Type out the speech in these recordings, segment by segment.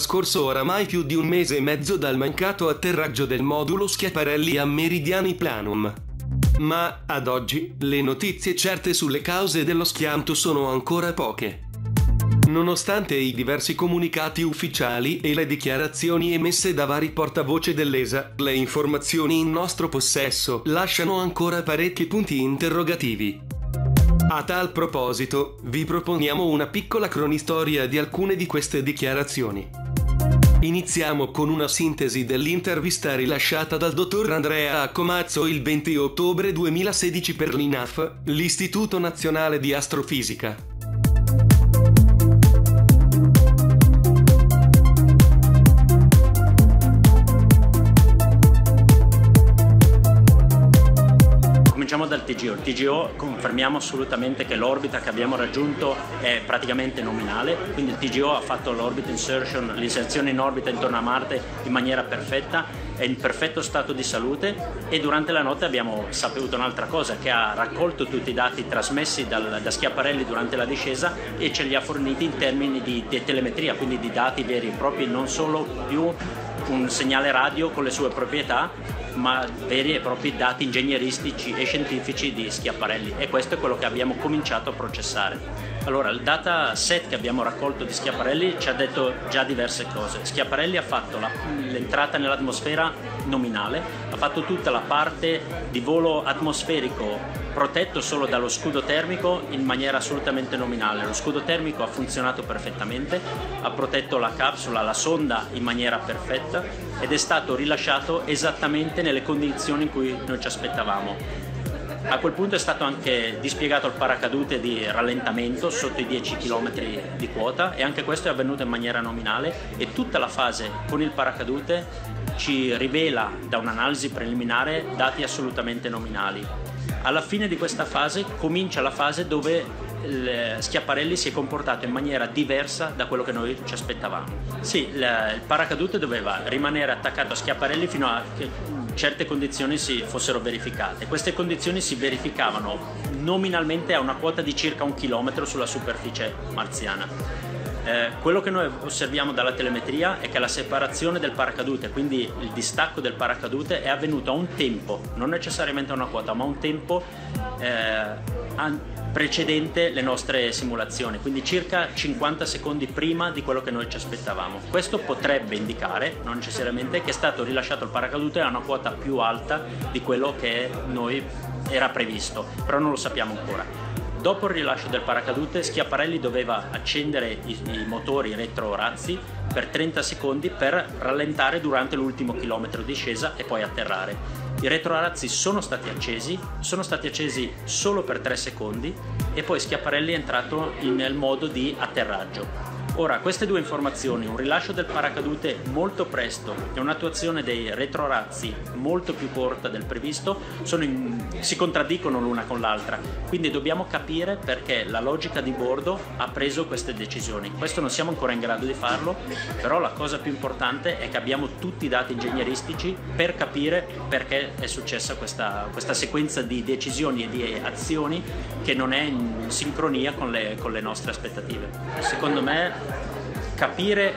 Trascorso oramai più di un mese e mezzo dal mancato atterraggio del modulo Schiaparelli a Meridiani Planum. Ma, ad oggi, le notizie certe sulle cause dello schianto sono ancora poche. Nonostante i diversi comunicati ufficiali e le dichiarazioni emesse da vari portavoce dell'ESA, le informazioni in nostro possesso lasciano ancora parecchi punti interrogativi. A tal proposito, vi proponiamo una piccola cronistoria di alcune di queste dichiarazioni. Iniziamo con una sintesi dell'intervista rilasciata dal dottor Andrea Comazzo il 20 ottobre 2016 per l'INAF, l'Istituto Nazionale di Astrofisica. TGO. Il TGO confermiamo assolutamente che l'orbita che abbiamo raggiunto è praticamente nominale, quindi il TGO ha fatto l'orbit insertion, l'inserzione in orbita intorno a Marte in maniera perfetta, è in perfetto stato di salute e durante la notte abbiamo saputo un'altra cosa, che ha raccolto tutti i dati trasmessi dal, da Schiaparelli durante la discesa e ce li ha forniti in termini di, di telemetria, quindi di dati veri e propri, non solo più un segnale radio con le sue proprietà, ma veri e propri dati ingegneristici e scientifici di Schiaparelli e questo è quello che abbiamo cominciato a processare. Allora, il dataset che abbiamo raccolto di Schiaparelli ci ha detto già diverse cose. Schiaparelli ha fatto l'entrata nell'atmosfera nominale, ha fatto tutta la parte di volo atmosferico protetto solo dallo scudo termico in maniera assolutamente nominale. Lo scudo termico ha funzionato perfettamente, ha protetto la capsula, la sonda in maniera perfetta ed è stato rilasciato esattamente nelle condizioni in cui noi ci aspettavamo. A quel punto è stato anche dispiegato il paracadute di rallentamento sotto i 10 km di quota e anche questo è avvenuto in maniera nominale e tutta la fase con il paracadute ci rivela da un'analisi preliminare dati assolutamente nominali. Alla fine di questa fase comincia la fase dove Schiaparelli si è comportato in maniera diversa da quello che noi ci aspettavamo. Sì, il paracadute doveva rimanere attaccato a Schiaparelli fino a che certe condizioni si fossero verificate. Queste condizioni si verificavano nominalmente a una quota di circa un chilometro sulla superficie marziana. Eh, quello che noi osserviamo dalla telemetria è che la separazione del paracadute, quindi il distacco del paracadute, è avvenuto a un tempo, non necessariamente a una quota, ma a un tempo eh, precedente le nostre simulazioni, quindi circa 50 secondi prima di quello che noi ci aspettavamo. Questo potrebbe indicare, non necessariamente, che è stato rilasciato il paracadute a una quota più alta di quello che noi era previsto, però non lo sappiamo ancora. Dopo il rilascio del paracadute, Schiaparelli doveva accendere i, i motori retrorazzi per 30 secondi per rallentare durante l'ultimo chilometro di scesa e poi atterrare. I retroarazzi sono stati accesi, sono stati accesi solo per 3 secondi e poi Schiaparelli è entrato nel modo di atterraggio. Ora, queste due informazioni, un rilascio del paracadute molto presto e un'attuazione dei retrorazzi molto più corta del previsto, in, si contraddicono l'una con l'altra. Quindi dobbiamo capire perché la logica di bordo ha preso queste decisioni. Questo non siamo ancora in grado di farlo, però la cosa più importante è che abbiamo tutti i dati ingegneristici per capire perché è successa questa, questa sequenza di decisioni e di azioni che non è in sincronia con le, con le nostre aspettative. Secondo me capire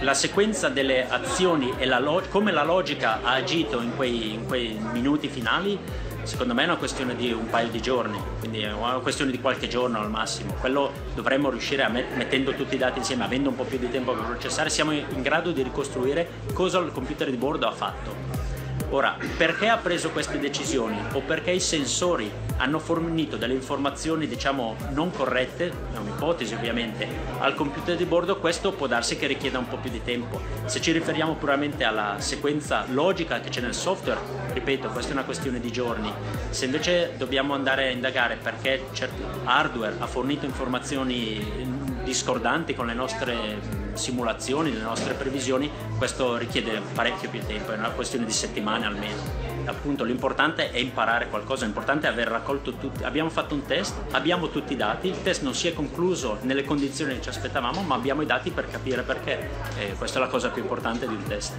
la sequenza delle azioni e la come la logica ha agito in quei, in quei, minuti finali, secondo me è una questione di un paio di giorni, quindi è una questione di qualche giorno al massimo. Quello dovremmo riuscire a met mettendo tutti i dati insieme, avendo un po' più di tempo per processare, siamo in grado di ricostruire cosa il computer di bordo ha fatto. Ora, perché ha preso queste decisioni o perché i sensori hanno fornito delle informazioni diciamo non corrette, è un'ipotesi ovviamente, al computer di bordo, questo può darsi che richieda un po' più di tempo. Se ci riferiamo puramente alla sequenza logica che c'è nel software, ripeto, questa è una questione di giorni. Se invece dobbiamo andare a indagare perché certo hardware ha fornito informazioni discordanti con le nostre simulazioni, le nostre previsioni, questo richiede parecchio più tempo, è una questione di settimane almeno. Appunto l'importante è imparare qualcosa, l'importante è aver raccolto tutti, abbiamo fatto un test, abbiamo tutti i dati, il test non si è concluso nelle condizioni che ci aspettavamo, ma abbiamo i dati per capire perché e questa è la cosa più importante di un test.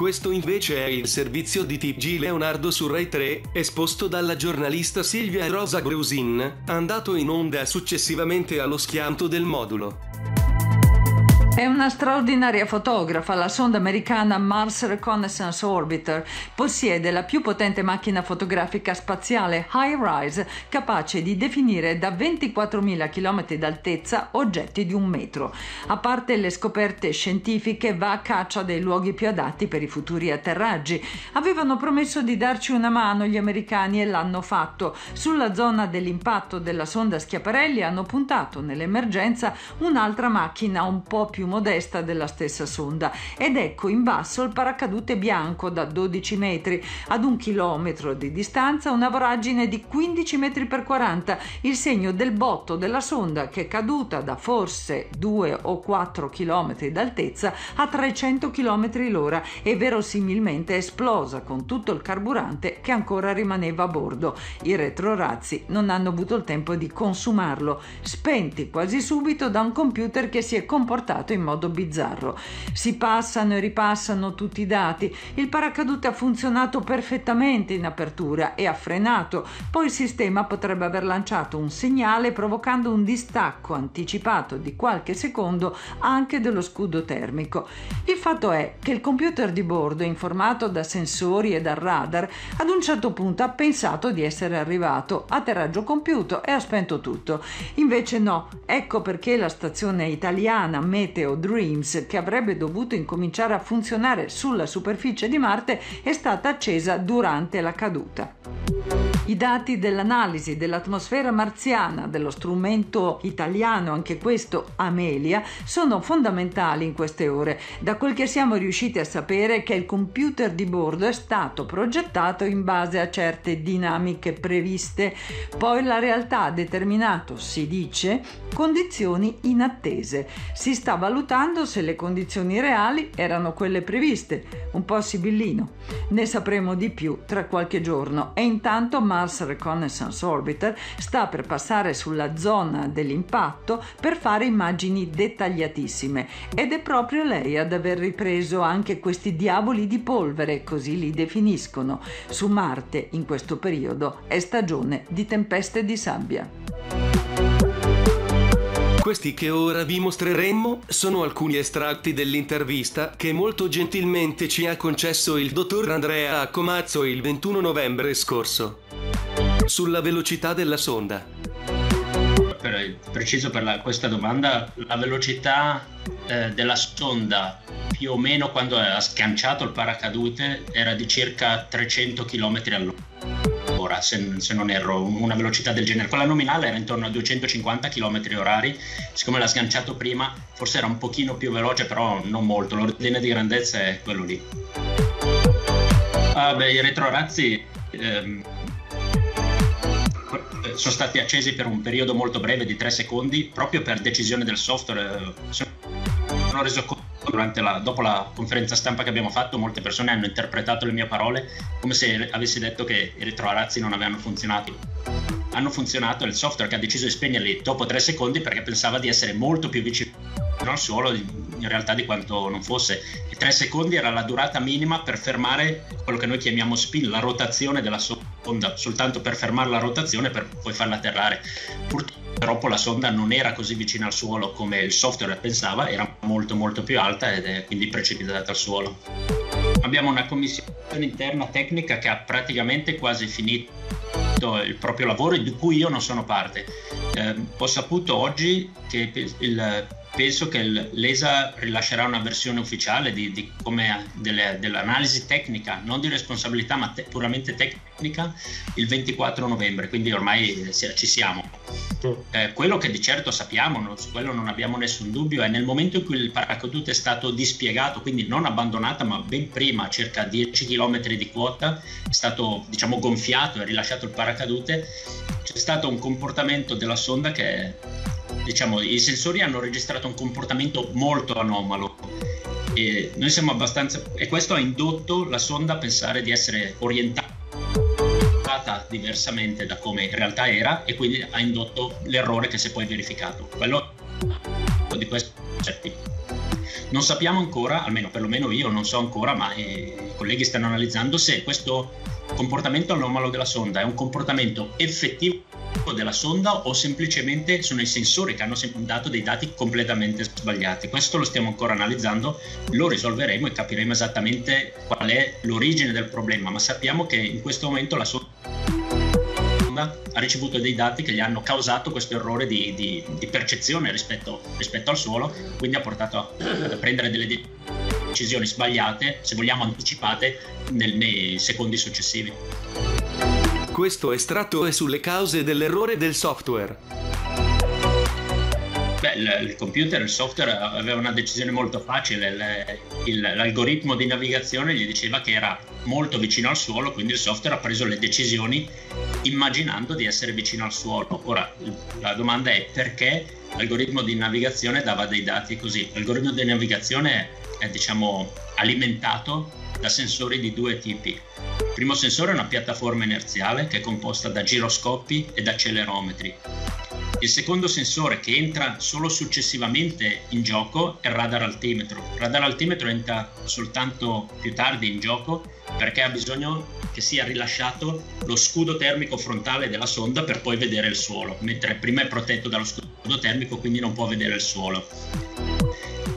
Questo invece è il servizio di TG Leonardo su Rai 3, esposto dalla giornalista Silvia Rosa Grusin, andato in onda successivamente allo schianto del modulo. È una straordinaria fotografa, la sonda americana Mars Reconnaissance Orbiter possiede la più potente macchina fotografica spaziale high-rise capace di definire da 24.000 km d'altezza oggetti di un metro. A parte le scoperte scientifiche va a caccia dei luoghi più adatti per i futuri atterraggi. Avevano promesso di darci una mano gli americani e l'hanno fatto. Sulla zona dell'impatto della sonda Schiaparelli hanno puntato nell'emergenza un'altra macchina un po' più modesta della stessa sonda. Ed ecco in basso il paracadute bianco da 12 metri. Ad un chilometro di distanza una voragine di 15 metri per 40 il segno del botto della sonda che è caduta da forse 2 o 4 chilometri d'altezza a 300 km l'ora. E verosimilmente esplosa con tutto il carburante che ancora rimaneva a bordo. I retrorazzi non hanno avuto il tempo di consumarlo, spenti quasi subito da un computer che si è comportato in in modo bizzarro. Si passano e ripassano tutti i dati. Il paracadute ha funzionato perfettamente in apertura e ha frenato. Poi il sistema potrebbe aver lanciato un segnale provocando un distacco anticipato di qualche secondo anche dello scudo termico. Il fatto è che il computer di bordo, informato da sensori e dal radar, ad un certo punto ha pensato di essere arrivato, atterraggio compiuto e ha spento tutto. Invece no, ecco perché la stazione italiana Meteo Meteo Dreams, che avrebbe dovuto incominciare a funzionare sulla superficie di Marte, è stata accesa durante la caduta. I dati dell'analisi dell'atmosfera marziana dello strumento italiano, anche questo Amelia, sono fondamentali in queste ore. Da quel che siamo riusciti a sapere che il computer di bordo è stato progettato in base a certe dinamiche previste, poi la realtà ha determinato, si dice, condizioni inattese. Si sta valutando se le condizioni reali erano quelle previste, un po' sibillino. Ne sapremo di più tra qualche giorno e intanto Mars Reconnaissance Orbiter sta per passare sulla zona dell'impatto per fare immagini dettagliatissime ed è proprio lei ad aver ripreso anche questi diavoli di polvere, così li definiscono. Su Marte in questo periodo è stagione di tempeste di sabbia. Questi che ora vi mostreremmo sono alcuni estratti dell'intervista che molto gentilmente ci ha concesso il dottor Andrea Comazzo il 21 novembre scorso sulla velocità della sonda. Per, preciso per la, questa domanda, la velocità eh, della sonda più o meno quando ha sganciato il paracadute era di circa 300 km all'ora, se, se, non erro, una velocità del genere. Quella nominale era intorno a 250 km orari, siccome l'ha sganciato prima forse era un pochino più veloce, però non molto, l'ordine di grandezza è quello lì. Ah, beh, i retrorazzi... Ehm, sono stati accesi per un periodo molto breve di 3 secondi proprio per decisione del software. Si sono reso conto la, dopo la conferenza stampa che abbiamo fatto, molte persone hanno interpretato le mie parole come se avessi detto che i retroarazzi non avevano funzionato. Hanno funzionato, il software che ha deciso di spegnerli dopo 3 secondi perché pensava di essere molto più vicino al suolo in realtà di quanto non fosse. E 3 secondi era la durata minima per fermare quello che noi chiamiamo spin, la rotazione della sonda sonda soltanto per fermare la rotazione per poi farla atterrare. Purtroppo la sonda non era così vicina al suolo come il software pensava, era molto molto più alta ed è quindi precipitata al suolo. Abbiamo una commissione interna tecnica che ha praticamente quasi finito il proprio lavoro di cui io non sono parte. Eh, ho saputo oggi che il penso che l'ESA rilascerà una versione ufficiale di, di delle, dell'analisi tecnica, non di responsabilità ma te, puramente tecnica, il 24 novembre, quindi ormai ci siamo. Eh, quello che di certo sappiamo, no, su quello non abbiamo nessun dubbio, è nel momento in cui il paracadute è stato dispiegato, quindi non abbandonato, ma ben prima, circa 10 km di quota, è stato diciamo gonfiato e rilasciato il paracadute, c'è stato un comportamento della sonda che diciamo, i sensori hanno registrato un comportamento molto anomalo. E. E questo ha indotto la sonda a pensare di essere orientata diversamente da come in realtà era, e quindi ha indotto l'errore che si è poi verificato. Quello di questo certi. Non sappiamo ancora, almeno perlomeno io non so ancora, ma i colleghi stanno analizzando se questo comportamento anomalo della sonda è un comportamento effettivo della sonda o semplicemente sono i sensori che hanno dato dei dati completamente sbagliati. Questo lo stiamo ancora analizzando, lo risolveremo e capiremo esattamente qual è l'origine del problema, ma sappiamo che in questo momento la sonda ha ricevuto dei dati che gli hanno causato questo errore di, di, di percezione rispetto, rispetto, al suolo, quindi ha portato a, prendere delle decisioni sbagliate, se vogliamo anticipate, nel, nei secondi successivi. Questo estratto è sulle cause dell'errore del software. Beh, il, computer, il software aveva una decisione molto facile, il, il, l'algoritmo di navigazione gli diceva che era molto vicino al suolo, quindi il software ha preso le decisioni immaginando di essere vicino al suolo. Ora, la domanda è perché l'algoritmo di navigazione dava dei dati così? L'algoritmo di navigazione è, diciamo, alimentato da sensori di due tipi. Il primo sensore è una piattaforma inerziale che è composta da giroscopi ed accelerometri. Il secondo sensore che entra solo successivamente in gioco è il radar altimetro. Il radar altimetro entra soltanto più tardi in gioco perché ha bisogno che sia rilasciato lo scudo termico frontale della sonda per poi vedere il suolo, mentre prima è protetto dallo scudo termico quindi non può vedere il suolo.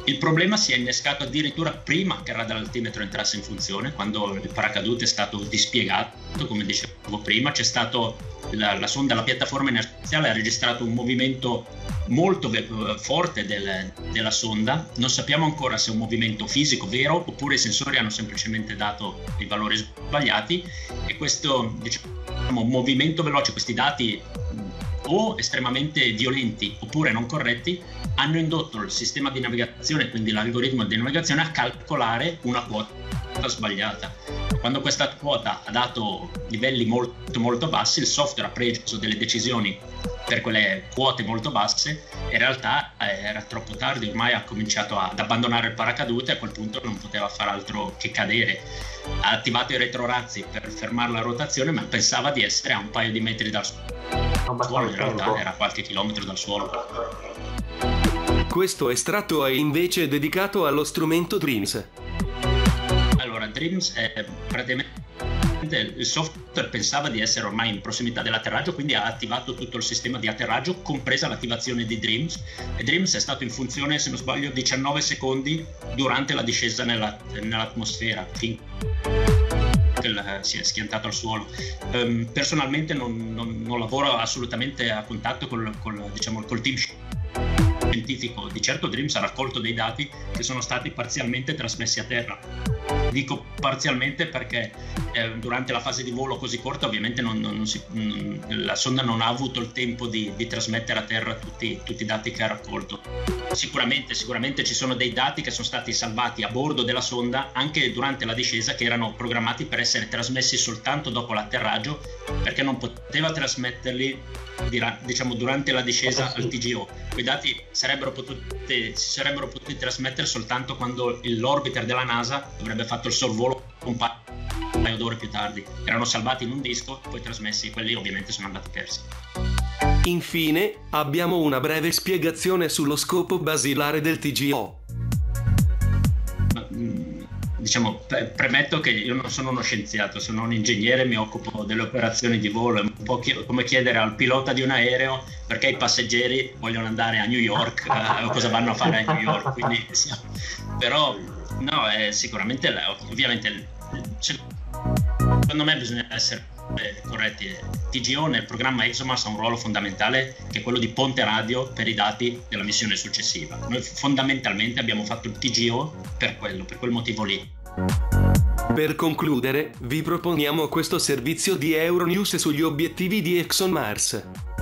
Il problema si è innescato addirittura prima che il radar altimetro entrasse in funzione, quando il paracadute è stato dispiegato, come dicevo prima, c'è stato la, la sonda, la piattaforma inerziale ha registrato un movimento molto forte del, della sonda, non sappiamo ancora se è un movimento fisico vero oppure i sensori hanno semplicemente dato i valori sbagliati. E questo diciamo, movimento veloce, questi dati o estremamente violenti oppure non corretti hanno indotto il sistema di navigazione, quindi l'algoritmo di navigazione, a calcolare una quota sbagliata. Quando questa quota ha dato livelli molto molto bassi, il software ha preso delle decisioni per quelle quote molto basse in realtà eh, era troppo tardi, ormai ha cominciato ad abbandonare il paracadute e a quel punto non poteva fare altro che cadere. Ha attivato i retrorazzi per fermare la rotazione, ma pensava di essere a un paio di metri dal suolo, in realtà era a qualche chilometro dal suolo. Questo estratto è invece dedicato allo strumento Dreams. Allora, Dreams è praticamente il software pensava di essere ormai in prossimità dell'atterraggio, quindi ha attivato tutto il sistema di atterraggio, compresa l'attivazione di Dreams. E Dreams è stato in funzione, se non sbaglio, 19 secondi durante la discesa nella, nell'atmosfera, fin si è schiantato al suolo. Um, personalmente non, non, non, lavoro assolutamente a contatto col, col, diciamo, col team scientifico. Di certo Dreams ha raccolto dei dati che sono stati parzialmente trasmessi a terra. Dico parzialmente perché eh, durante la fase di volo così corta ovviamente non, non si, la sonda non ha avuto il tempo di, di trasmettere a terra tutti, tutti, i dati che ha raccolto. Sicuramente, sicuramente ci sono dei dati che sono stati salvati a bordo della sonda anche durante la discesa che erano programmati per essere trasmessi soltanto dopo l'atterraggio perché non poteva trasmetterli diciamo, durante la discesa al TGO. Quei dati sarebbero potuti, si sarebbero potuti trasmettere soltanto quando l'orbiter della NASA avrebbe fatto il sorvolo un paio d'ore più tardi. Erano salvati in un disco, poi trasmessi, quelli ovviamente sono andati persi. Infine, abbiamo una breve spiegazione sullo scopo basilare del TGO diciamo, premetto che io non sono uno scienziato, sono un ingegnere, mi occupo delle operazioni di volo, è un po' come chiedere al pilota di un aereo perché i passeggeri vogliono andare a New York eh, o cosa vanno a fare a New York. Quindi, però, no, è sicuramente, ovviamente, secondo me bisogna essere corretti. TGO nel programma ExoMars ha un ruolo fondamentale che è quello di ponte radio per i dati della missione successiva. Noi fondamentalmente abbiamo fatto il TGO per quello, per quel motivo lì. Per concludere, vi proponiamo questo servizio di Euronews sugli obiettivi di ExoMars.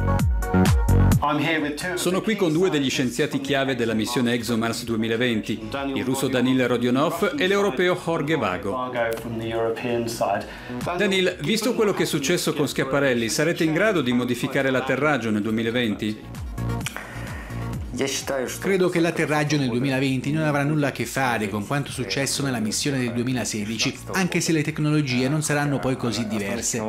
Sono qui con due degli scienziati chiave della missione ExoMars 2020, il russo Danil Rodionov e l'europeo Jorge Vago. Danil, visto quello che è successo con Schiaparelli, sarete in grado di modificare l'atterraggio nel 2020? Credo che l'atterraggio nel 2020 non avrà nulla a che fare con quanto successo nella missione del 2016, anche se le tecnologie non saranno poi così diverse.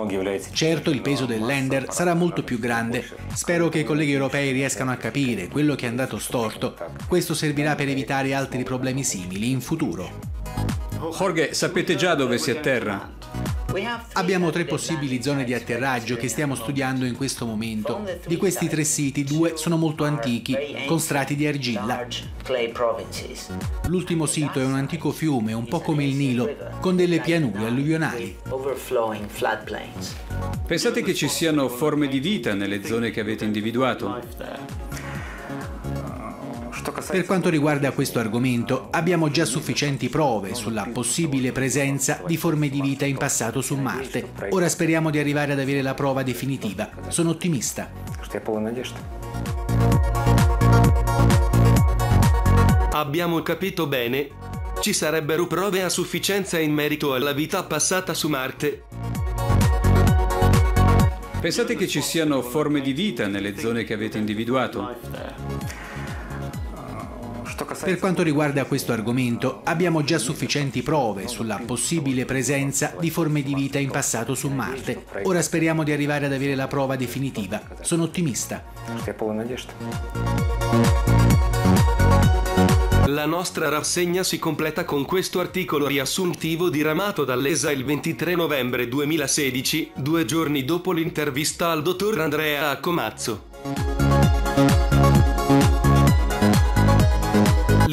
Certo il peso del lander sarà molto più grande. Spero che i colleghi europei riescano a capire quello che è andato storto. Questo servirà per evitare altri problemi simili in futuro. Jorge, sapete già dove si atterra? Abbiamo tre possibili zone di atterraggio che stiamo studiando in questo momento. Di questi tre siti, due sono molto antichi, con strati di argilla. L'ultimo sito è un antico fiume, un po' come il Nilo, con delle pianure alluvionali. Pensate che ci siano forme di vita nelle zone che avete individuato? Per quanto riguarda questo argomento, abbiamo già sufficienti prove sulla possibile presenza di forme di vita in passato su Marte. Ora speriamo di arrivare ad avere la prova definitiva. Sono ottimista. Abbiamo capito bene. Ci sarebbero prove a sufficienza in merito alla vita passata su Marte. Pensate che ci siano forme di vita nelle zone che avete individuato? Per quanto riguarda questo argomento, abbiamo già sufficienti prove sulla possibile presenza di forme di vita in passato su Marte. Ora speriamo di arrivare ad avere la prova definitiva. Sono ottimista. La nostra rassegna si completa con questo articolo riassuntivo diramato dall'ESA il 23 novembre 2016, due giorni dopo l'intervista al dottor Andrea Comazzo.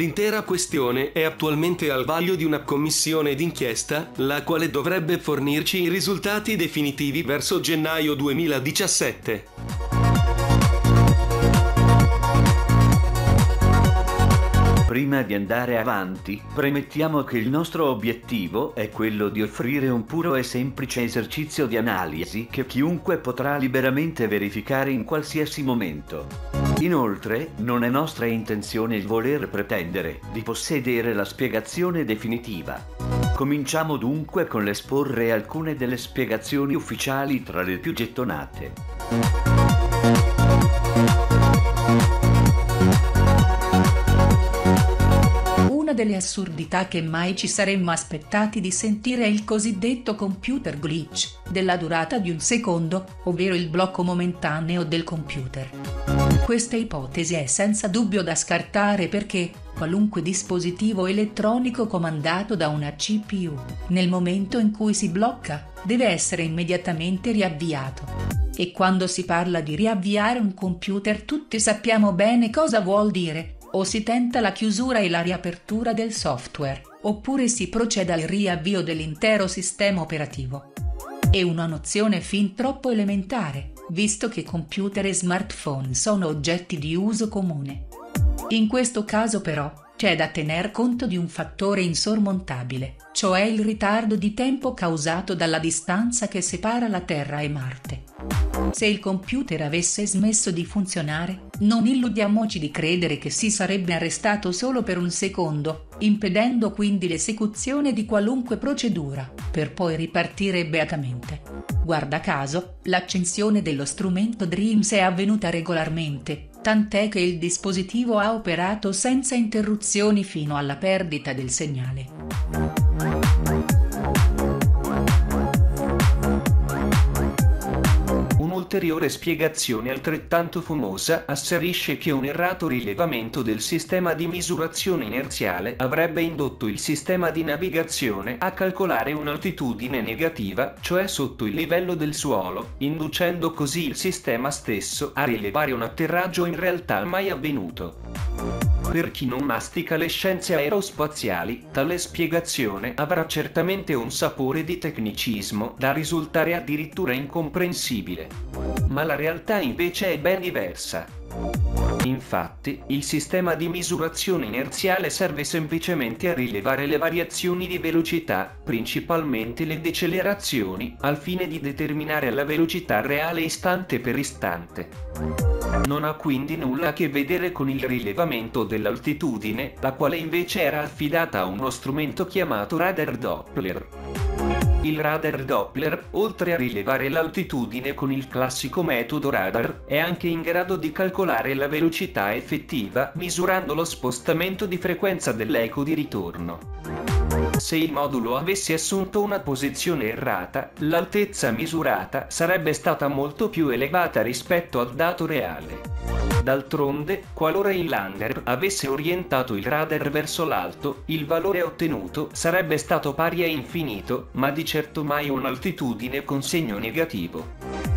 L'intera questione è attualmente al vaglio di una commissione d'inchiesta, la quale dovrebbe fornirci i risultati definitivi verso gennaio 2017. Prima di andare avanti, premettiamo che il nostro obiettivo è quello di offrire un puro e semplice esercizio di analisi che chiunque potrà liberamente verificare in qualsiasi momento. Inoltre, non è nostra intenzione il voler pretendere di possedere la spiegazione definitiva. Cominciamo dunque con l'esporre alcune delle spiegazioni ufficiali tra le più gettonate. Delle assurdità che mai ci saremmo aspettati di sentire è il cosiddetto computer glitch, della durata di un secondo, ovvero il blocco momentaneo del computer. Questa ipotesi è senza dubbio da scartare perché qualunque dispositivo elettronico comandato da una CPU, nel momento in cui si blocca, deve essere immediatamente riavviato. E quando si parla di riavviare un computer tutti sappiamo bene cosa vuol dire o si tenta la chiusura e la riapertura del software, oppure si procede al riavvio dell'intero sistema operativo. È una nozione fin troppo elementare, visto che computer e smartphone sono oggetti di uso comune. In questo caso però c'è da tener conto di un fattore insormontabile, cioè il ritardo di tempo causato dalla distanza che separa la Terra e Marte. Se il computer avesse smesso di funzionare, non illudiamoci di credere che si sarebbe arrestato solo per un secondo, impedendo quindi l'esecuzione di qualunque procedura, per poi ripartire beatamente. Guarda caso, l'accensione dello strumento Dreams è avvenuta regolarmente, tant'è che il dispositivo ha operato senza interruzioni fino alla perdita del segnale. Un'ulteriore spiegazione altrettanto fumosa asserisce che un errato rilevamento del sistema di misurazione inerziale avrebbe indotto il sistema di navigazione a calcolare un'altitudine negativa, cioè sotto il livello del suolo, inducendo così il sistema stesso a rilevare un atterraggio in realtà mai avvenuto. Per chi non mastica le scienze aerospaziali, tale spiegazione avrà certamente un sapore di tecnicismo da risultare addirittura incomprensibile. Ma la realtà invece è ben diversa. Infatti, il sistema di misurazione inerziale serve semplicemente a rilevare le variazioni di velocità, principalmente le decelerazioni, al fine di determinare la velocità reale istante per istante. Non ha quindi nulla a che vedere con il rilevamento dell'altitudine, la quale invece era affidata a uno strumento chiamato radar Doppler. Il radar Doppler, oltre a rilevare l'altitudine con il classico metodo radar, è anche in grado di calcolare la velocità effettiva misurando lo spostamento di frequenza dell'eco di ritorno. Se il modulo avesse assunto una posizione errata, l'altezza misurata sarebbe stata molto più elevata rispetto al dato reale. D'altronde, qualora il lander avesse orientato il radar verso l'alto, il valore ottenuto sarebbe stato pari a infinito, ma di certo mai un'altitudine con segno negativo.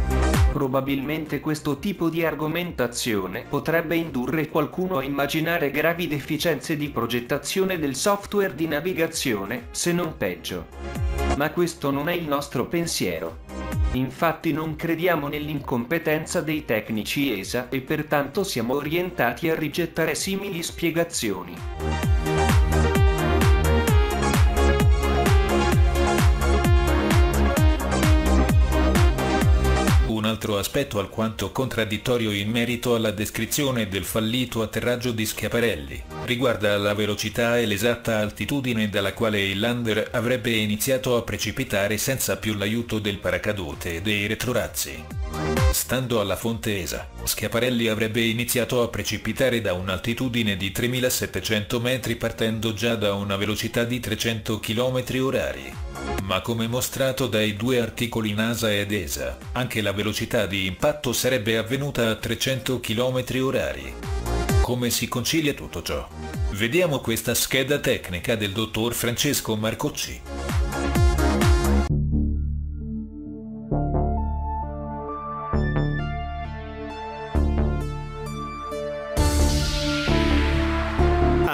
Probabilmente questo tipo di argomentazione potrebbe indurre qualcuno a immaginare gravi deficienze di progettazione del software di navigazione, se non peggio. Ma questo non è il nostro pensiero. Infatti non crediamo nell'incompetenza dei tecnici ESA e pertanto siamo orientati a rigettare simili spiegazioni. Un altro aspetto alquanto contraddittorio in merito alla descrizione del fallito atterraggio di Schiaparelli riguarda la velocità e l'esatta altitudine dalla quale il lander avrebbe iniziato a precipitare senza più l'aiuto del paracadute e dei retrorazzi. Stando alla fonte ESA, Schiaparelli avrebbe iniziato a precipitare da un'altitudine di 3700 metri partendo già da una velocità di 300 km orari. Ma come mostrato dai due articoli NASA ed ESA, anche la velocità di impatto sarebbe avvenuta a 300 km orari. Come si concilia tutto ciò? Vediamo questa scheda tecnica del dottor Francesco Marcocci.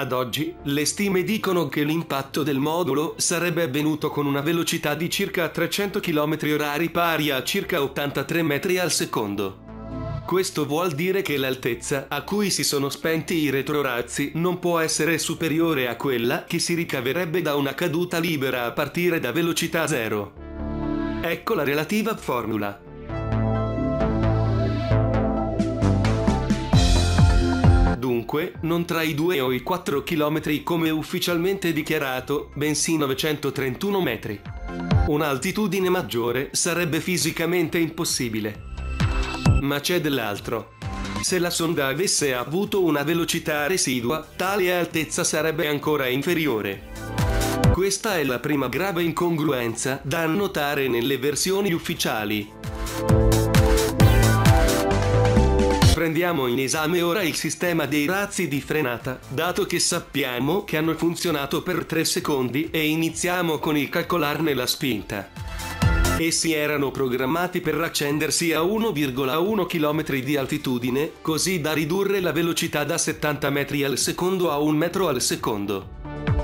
Ad oggi, le stime dicono che l'impatto del modulo sarebbe avvenuto con una velocità di circa 300 km h pari a circa 83 metri al secondo. Questo vuol dire che l'altezza a cui si sono spenti i retrorazzi non può essere superiore a quella che si ricaverebbe da una caduta libera a partire da velocità zero. Ecco la relativa formula. Dunque, non tra i 2 o i 4 km come ufficialmente dichiarato, bensì 931 metri. Un'altitudine maggiore sarebbe fisicamente impossibile. Ma c'è dell'altro. Se la sonda avesse avuto una velocità residua, tale altezza sarebbe ancora inferiore. Questa è la prima grave incongruenza da annotare nelle versioni ufficiali. Prendiamo in esame ora il sistema dei razzi di frenata, dato che sappiamo che hanno funzionato per 3 secondi e iniziamo con il calcolarne la spinta. Essi erano programmati per accendersi a 1,1 km di altitudine, così da ridurre la velocità da 70 metri al secondo a 1 metro al secondo.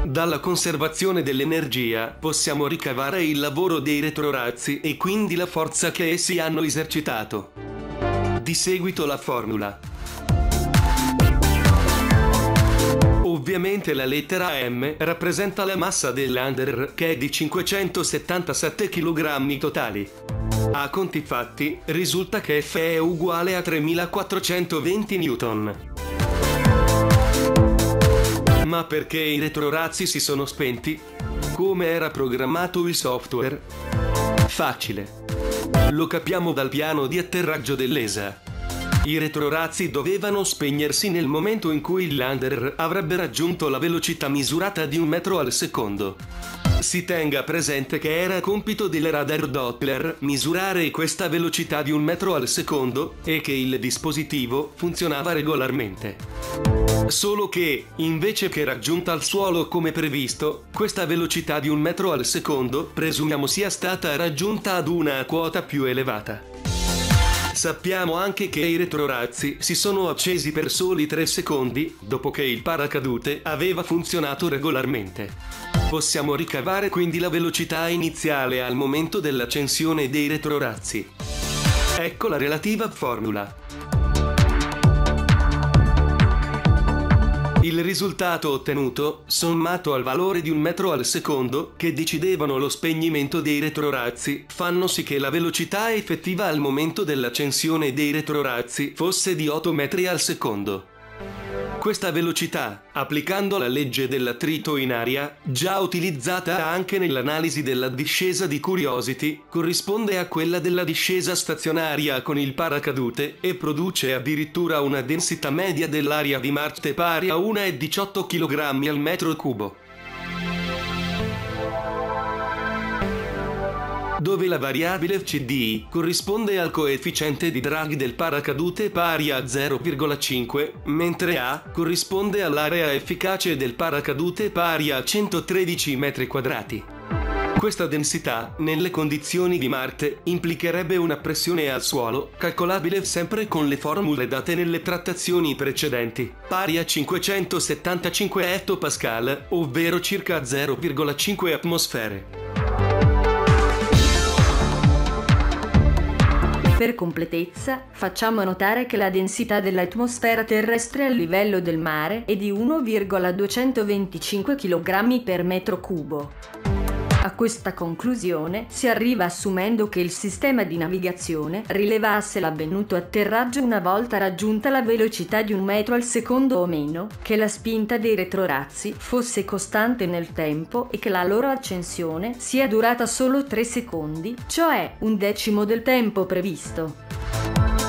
Dalla conservazione dell'energia possiamo ricavare il lavoro dei retrorazzi e quindi la forza che essi hanno esercitato. Di seguito la formula. Ovviamente la lettera M rappresenta la massa del lander che è di 577 kg totali. A conti fatti, risulta che F è uguale a 3420 Newton. Ma perché i retrorazzi si sono spenti? Come era programmato il software? Facile. Lo capiamo dal piano di atterraggio dell'ESA. I retrorazzi dovevano spegnersi nel momento in cui il lander avrebbe raggiunto la velocità misurata di un metro al secondo. Si tenga presente che era compito del radar Doppler misurare questa velocità di un metro al secondo e che il dispositivo funzionava regolarmente. Solo che, invece che raggiunta al suolo come previsto, questa velocità di un metro al secondo presumiamo sia stata raggiunta ad una quota più elevata. Sappiamo anche che i retrorazzi si sono accesi per soli 3 secondi dopo che il paracadute aveva funzionato regolarmente. Possiamo ricavare quindi la velocità iniziale al momento dell'accensione dei retrorazzi. Ecco la relativa formula. Il risultato ottenuto, sommato al valore di un metro al secondo, che decidevano lo spegnimento dei retrorazzi, fanno sì che la velocità effettiva al momento dell'accensione dei retrorazzi fosse di 8 metri al secondo. Questa velocità, applicando la legge dell'attrito in aria, già utilizzata anche nell'analisi della discesa di Curiosity, corrisponde a quella della discesa stazionaria con il paracadute e produce addirittura una densità media dell'aria di Marte pari a 1,18 kg al metro cubo. Dove la variabile CD corrisponde al coefficiente di drag del paracadute pari a 0,5, mentre A corrisponde all'area efficace del paracadute pari a 113 m2. Questa densità, nelle condizioni di Marte, implicherebbe una pressione al suolo, calcolabile sempre con le formule date nelle trattazioni precedenti, pari a 575 ettopascal, ovvero circa 0,5 atmosfere. Per completezza, facciamo notare che la densità dell'atmosfera terrestre a livello del mare è di 1,225 kg per metro cubo. A questa conclusione si arriva assumendo che il sistema di navigazione rilevasse l'avvenuto atterraggio una volta raggiunta la velocità di un metro al secondo o meno, che la spinta dei retrorazzi fosse costante nel tempo e che la loro accensione sia durata solo 3 secondi, cioè un decimo del tempo previsto.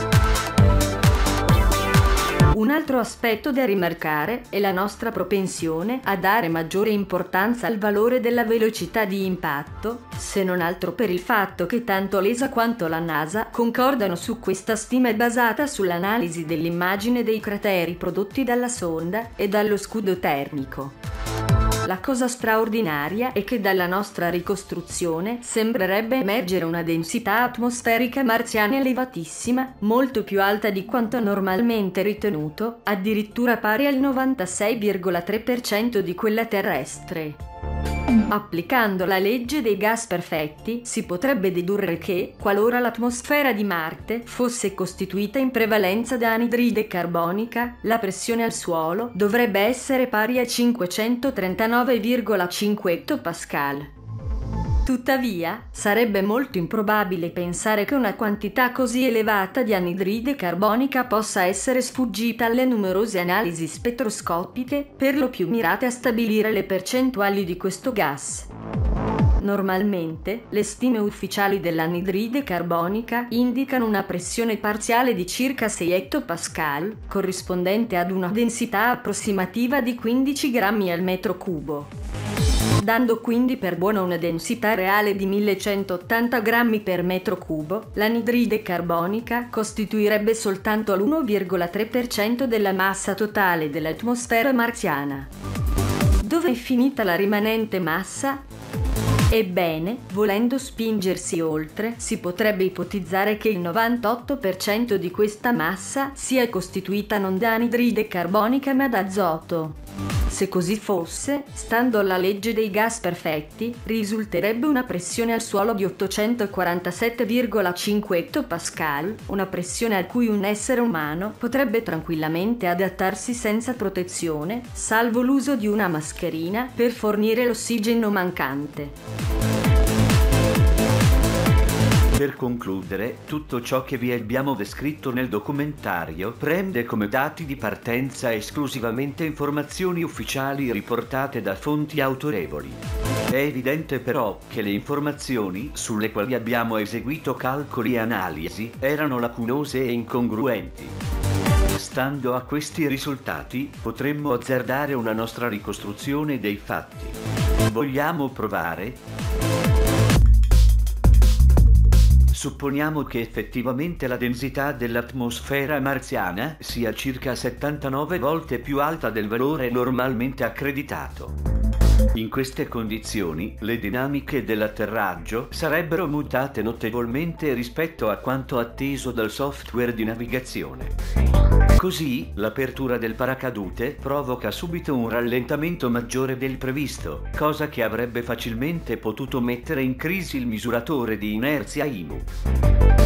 Un altro aspetto da rimarcare è la nostra propensione a dare maggiore importanza al valore della velocità di impatto, se non altro per il fatto che tanto l'ESA quanto la NASA concordano su questa stima basata sull'analisi dell'immagine dei crateri prodotti dalla sonda e dallo scudo termico. La cosa straordinaria è che dalla nostra ricostruzione sembrerebbe emergere una densità atmosferica marziana elevatissima, molto più alta di quanto normalmente ritenuto, addirittura pari al 96,3% di quella terrestre. Applicando la legge dei gas perfetti, si potrebbe dedurre che, qualora l'atmosfera di Marte fosse costituita in prevalenza da anidride carbonica, la pressione al suolo dovrebbe essere pari a 539,5 ettopascal. Tuttavia, sarebbe molto improbabile pensare che una quantità così elevata di anidride carbonica possa essere sfuggita alle numerose analisi spettroscopiche, per lo più mirate a stabilire le percentuali di questo gas. Normalmente, le stime ufficiali dell'anidride carbonica indicano una pressione parziale di circa 6 ettopascal, corrispondente ad una densità approssimativa di 15 grammi al metro cubo dando quindi per buona una densità reale di 1180 grammi per metro cubo, l'anidride carbonica costituirebbe soltanto l'1,3% della massa totale dell'atmosfera marziana. Dove è finita la rimanente massa? Ebbene, volendo spingersi oltre, si potrebbe ipotizzare che il 98% di questa massa sia costituita non da anidride carbonica ma da azoto. Se così fosse, stando alla legge dei gas perfetti, risulterebbe una pressione al suolo di 847,5 ettopascal, una pressione a cui un essere umano potrebbe tranquillamente adattarsi senza protezione, salvo l'uso di una mascherina per fornire l'ossigeno mancante. Per concludere, tutto ciò che vi abbiamo descritto nel documentario prende come dati di partenza esclusivamente informazioni ufficiali riportate da fonti autorevoli. È evidente però che le informazioni sulle quali abbiamo eseguito calcoli e analisi erano lacunose e incongruenti. Stando a questi risultati, potremmo azzardare una nostra ricostruzione dei fatti. Vogliamo provare? Supponiamo che effettivamente la densità dell'atmosfera marziana sia circa 79 volte più alta del valore normalmente accreditato. In queste condizioni le dinamiche dell'atterraggio sarebbero mutate notevolmente rispetto a quanto atteso dal software di navigazione. Così l'apertura del paracadute provoca subito un rallentamento maggiore del previsto, cosa che avrebbe facilmente potuto mettere in crisi il misuratore di inerzia IMU.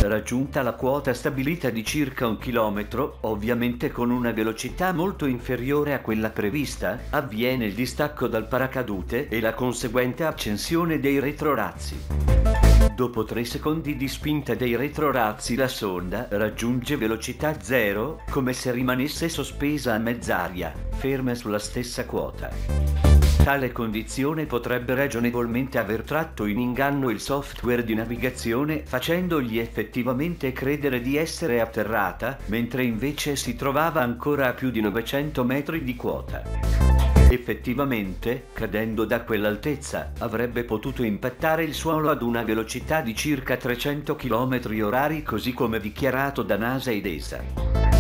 Raggiunta la quota stabilita di circa un chilometro, ovviamente con una velocità molto inferiore a quella prevista, avviene il distacco dal paracadute e la conseguente accensione dei retrorazzi. Dopo 3 secondi di spinta dei retrorazzi la sonda raggiunge velocità zero come se rimanesse sospesa a mezz'aria, ferma sulla stessa quota. Tale condizione potrebbe ragionevolmente aver tratto in inganno il software di navigazione facendogli effettivamente credere di essere atterrata, mentre invece si trovava ancora a più di 900 metri di quota. Effettivamente, cadendo da quell'altezza, avrebbe potuto impattare il suolo ad una velocità di circa 300 km orari così come dichiarato da NASA ed ESA.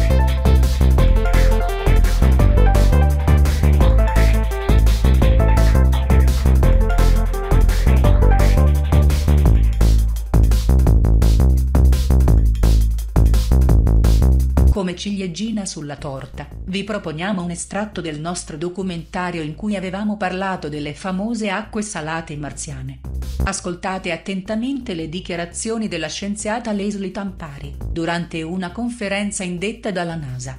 Come ciliegina sulla torta, vi proponiamo un estratto del nostro documentario in cui avevamo parlato delle famose acque salate marziane. Ascoltate attentamente le dichiarazioni della scienziata Leslie Tampari durante una conferenza indetta dalla NASA.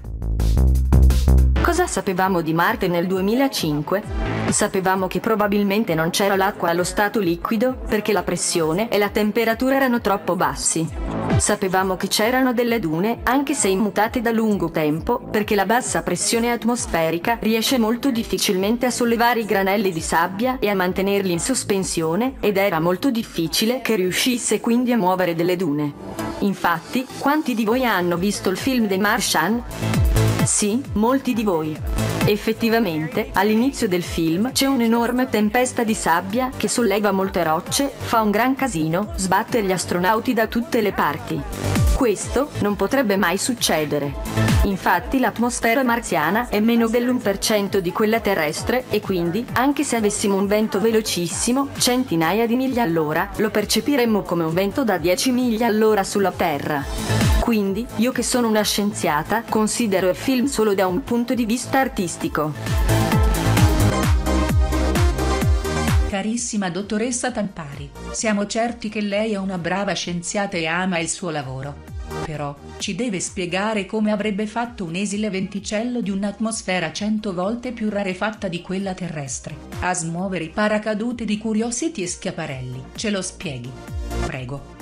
Cosa sapevamo di Marte nel 2005? Sapevamo che probabilmente non c'era l'acqua allo stato liquido perché la pressione e la temperatura erano troppo bassi. Sapevamo che c'erano delle dune, anche se immutate da lungo tempo, perché la bassa pressione atmosferica riesce molto difficilmente a sollevare i granelli di sabbia e a mantenerli in sospensione, ed era molto difficile che riuscisse quindi a muovere delle dune. Infatti, quanti di voi hanno visto il film The Martian? Sì, molti di voi. Effettivamente, all'inizio del film c'è un'enorme tempesta di sabbia che solleva molte rocce, fa un gran casino, sbatte gli astronauti da tutte le parti. Questo non potrebbe mai succedere. Infatti l'atmosfera marziana è meno dell'1% di quella terrestre e quindi, anche se avessimo un vento velocissimo, centinaia di miglia all'ora, lo percepiremmo come un vento da 10 miglia all'ora sulla Terra. Quindi, io che sono una scienziata, considero il film solo da un punto di vista artistico. Carissima dottoressa Tampari, siamo certi che lei è una brava scienziata e ama il suo lavoro. Però ci deve spiegare come avrebbe fatto un esile venticello di un'atmosfera cento volte più rarefatta di quella terrestre a smuovere i paracadute di Curiosity e Schiaparelli. Ce lo spieghi. Prego.